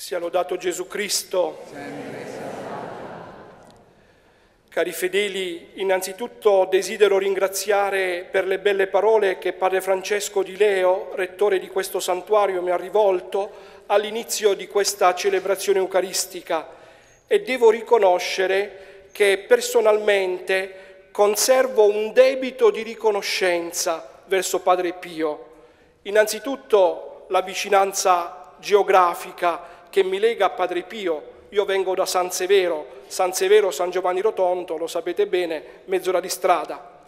Sia lodato Gesù Cristo. Cari fedeli, innanzitutto desidero ringraziare per le belle parole che Padre Francesco di Leo, rettore di questo santuario, mi ha rivolto all'inizio di questa celebrazione eucaristica e devo riconoscere che personalmente conservo un debito di riconoscenza verso Padre Pio. Innanzitutto la vicinanza geografica che mi lega a Padre Pio. Io vengo da San Severo, San Severo, San Giovanni Rotondo, lo sapete bene, mezz'ora di strada.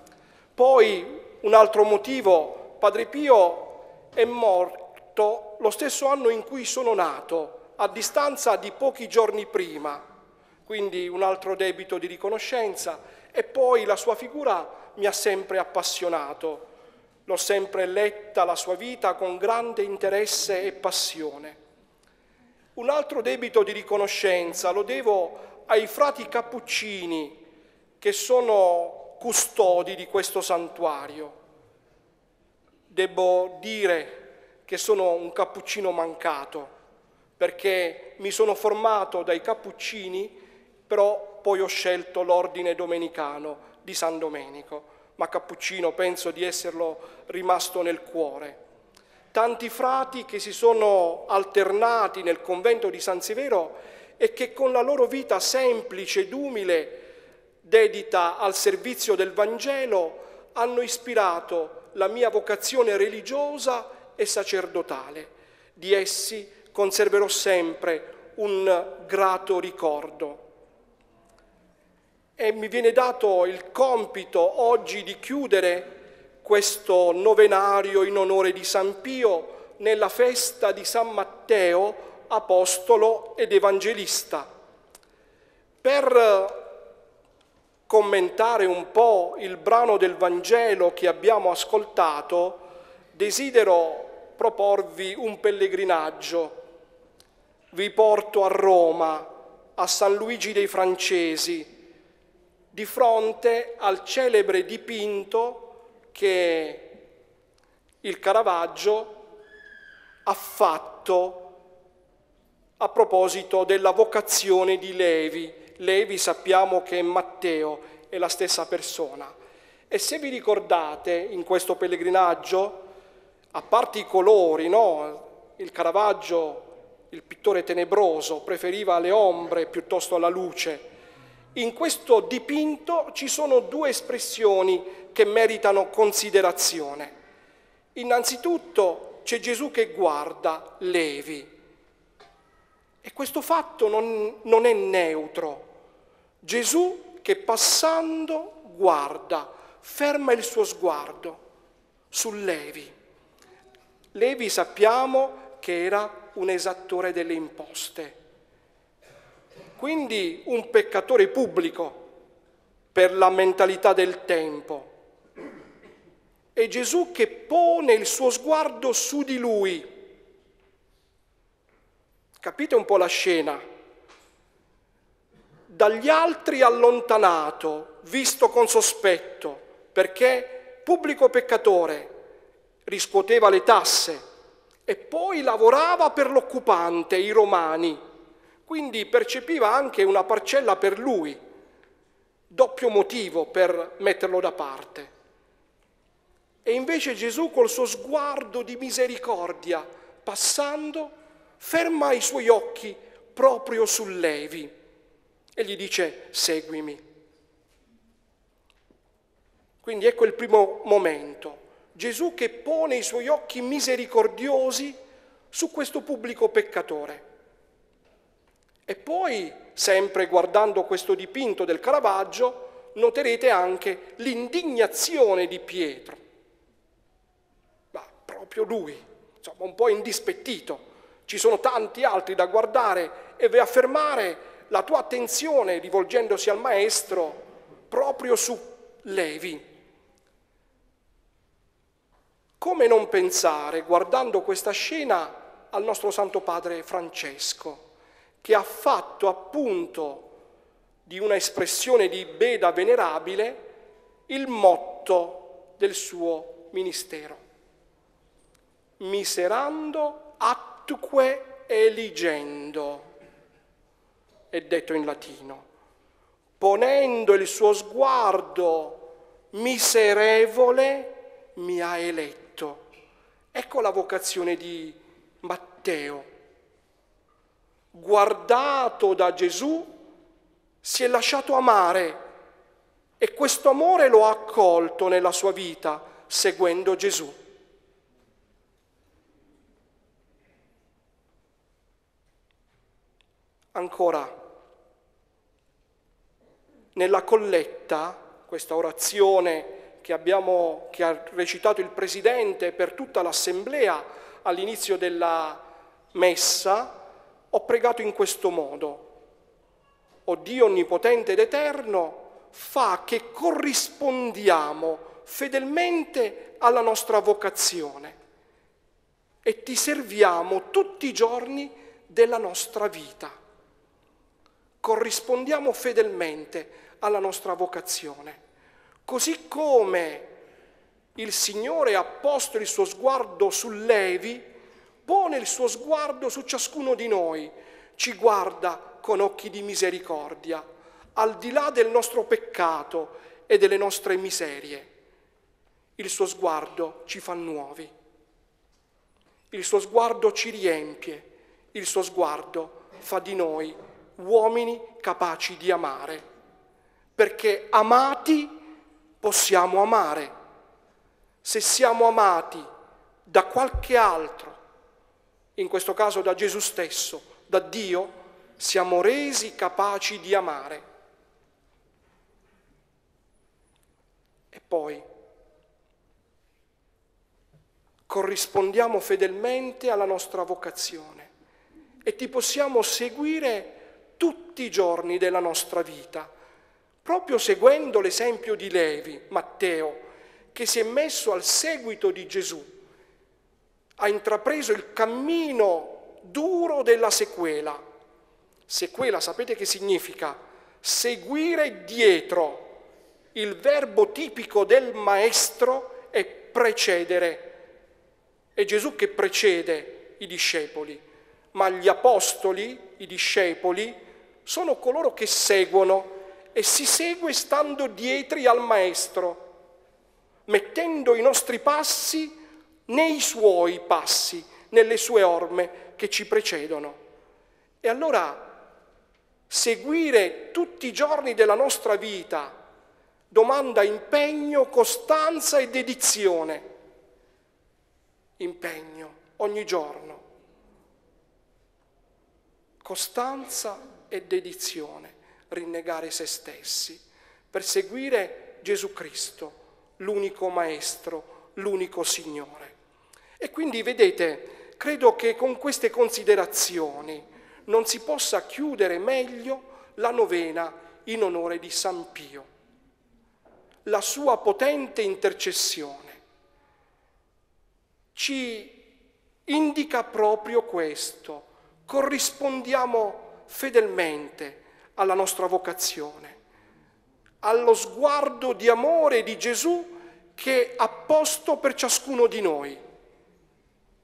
Poi un altro motivo, Padre Pio è morto lo stesso anno in cui sono nato, a distanza di pochi giorni prima, quindi un altro debito di riconoscenza e poi la sua figura mi ha sempre appassionato, l'ho sempre letta la sua vita con grande interesse e passione. Un altro debito di riconoscenza lo devo ai frati cappuccini che sono custodi di questo santuario. Devo dire che sono un cappuccino mancato perché mi sono formato dai cappuccini, però poi ho scelto l'ordine domenicano di San Domenico, ma cappuccino penso di esserlo rimasto nel cuore tanti frati che si sono alternati nel convento di San Severo e che con la loro vita semplice ed umile, dedita al servizio del Vangelo, hanno ispirato la mia vocazione religiosa e sacerdotale. Di essi conserverò sempre un grato ricordo. E mi viene dato il compito oggi di chiudere questo novenario in onore di San Pio nella festa di San Matteo, apostolo ed evangelista. Per commentare un po' il brano del Vangelo che abbiamo ascoltato, desidero proporvi un pellegrinaggio. Vi porto a Roma, a San Luigi dei Francesi, di fronte al celebre dipinto che il Caravaggio ha fatto a proposito della vocazione di Levi. Levi sappiamo che è Matteo, è la stessa persona. E se vi ricordate in questo pellegrinaggio, a parte i colori, no? il Caravaggio, il pittore tenebroso, preferiva le ombre piuttosto alla luce. In questo dipinto ci sono due espressioni che meritano considerazione. Innanzitutto c'è Gesù che guarda Levi e questo fatto non, non è neutro. Gesù che passando guarda, ferma il suo sguardo su Levi. Levi sappiamo che era un esattore delle imposte, quindi un peccatore pubblico per la mentalità del tempo. È Gesù che pone il suo sguardo su di lui. Capite un po' la scena? Dagli altri allontanato, visto con sospetto, perché pubblico peccatore, riscuoteva le tasse e poi lavorava per l'occupante, i romani, quindi percepiva anche una parcella per lui, doppio motivo per metterlo da parte. E invece Gesù col suo sguardo di misericordia, passando, ferma i suoi occhi proprio su Levi e gli dice seguimi. Quindi ecco il primo momento. Gesù che pone i suoi occhi misericordiosi su questo pubblico peccatore. E poi, sempre guardando questo dipinto del Caravaggio, noterete anche l'indignazione di Pietro proprio lui, insomma un po' indispettito. Ci sono tanti altri da guardare e affermare la tua attenzione rivolgendosi al maestro proprio su Levi. Come non pensare, guardando questa scena, al nostro Santo Padre Francesco, che ha fatto appunto di una espressione di beda venerabile il motto del suo ministero miserando atque eligendo, è detto in latino, ponendo il suo sguardo miserevole, mi ha eletto. Ecco la vocazione di Matteo. Guardato da Gesù, si è lasciato amare e questo amore lo ha accolto nella sua vita seguendo Gesù. Ancora, nella colletta, questa orazione che, abbiamo, che ha recitato il Presidente per tutta l'Assemblea all'inizio della messa, ho pregato in questo modo. O Dio Onnipotente ed Eterno, fa che corrispondiamo fedelmente alla nostra vocazione e ti serviamo tutti i giorni della nostra vita corrispondiamo fedelmente alla nostra vocazione. Così come il Signore ha posto il suo sguardo su Levi, pone il suo sguardo su ciascuno di noi, ci guarda con occhi di misericordia, al di là del nostro peccato e delle nostre miserie. Il suo sguardo ci fa nuovi, il suo sguardo ci riempie, il suo sguardo fa di noi uomini capaci di amare, perché amati possiamo amare. Se siamo amati da qualche altro, in questo caso da Gesù stesso, da Dio, siamo resi capaci di amare. E poi corrispondiamo fedelmente alla nostra vocazione e ti possiamo seguire tutti i giorni della nostra vita, proprio seguendo l'esempio di Levi, Matteo, che si è messo al seguito di Gesù, ha intrapreso il cammino duro della sequela. Sequela, sapete che significa? Seguire dietro. Il verbo tipico del maestro è precedere. È Gesù che precede i discepoli, ma gli apostoli, i discepoli, sono coloro che seguono e si segue stando dietri al Maestro, mettendo i nostri passi nei suoi passi, nelle sue orme che ci precedono. E allora seguire tutti i giorni della nostra vita domanda impegno, costanza e dedizione. Impegno ogni giorno. Costanza e dedizione, rinnegare se stessi, per seguire Gesù Cristo, l'unico Maestro, l'unico Signore. E quindi vedete, credo che con queste considerazioni non si possa chiudere meglio la novena in onore di San Pio. La sua potente intercessione ci indica proprio questo. Corrispondiamo fedelmente alla nostra vocazione, allo sguardo di amore di Gesù che ha posto per ciascuno di noi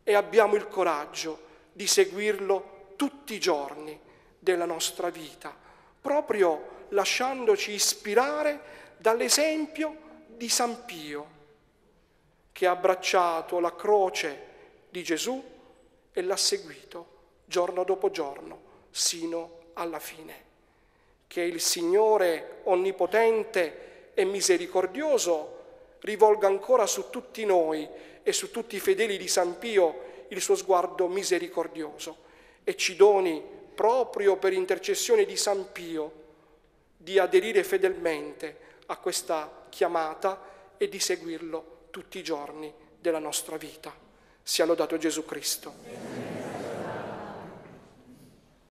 e abbiamo il coraggio di seguirlo tutti i giorni della nostra vita, proprio lasciandoci ispirare dall'esempio di San Pio, che ha abbracciato la croce di Gesù e l'ha seguito giorno dopo giorno sino alla fine. Che il Signore onnipotente e misericordioso rivolga ancora su tutti noi e su tutti i fedeli di San Pio il suo sguardo misericordioso e ci doni, proprio per intercessione di San Pio, di aderire fedelmente a questa chiamata e di seguirlo tutti i giorni della nostra vita. Sia lodato Gesù Cristo.